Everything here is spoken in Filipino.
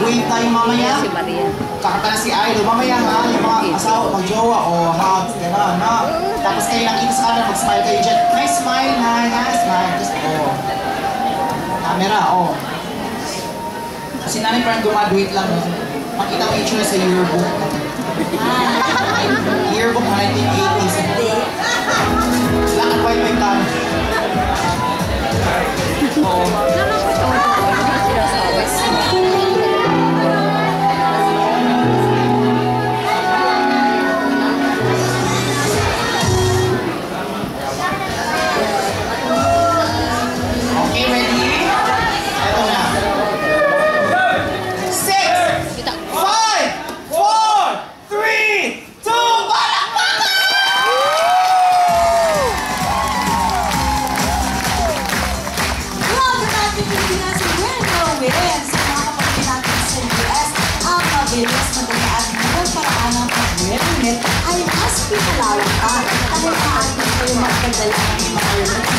mag-wave tayo mamaya. Si Maria. Kakanta na si Idol. Mamaya ha, yung mga asawa, mag-jowa, o hugs, gano'n, no? Tapos kayo nakita sa camera, mag-smile kayo dyan. Nice smile, ha, nice smile. Tapos, oh. Camera, oh. Kasi namin parang gumaduate lang? Makita mo yung sa yearbook. yearbook bilis na gumaan ng paraan ng pag-remit ay mas pinalawakan dahil maaari kayo magpadala ng mga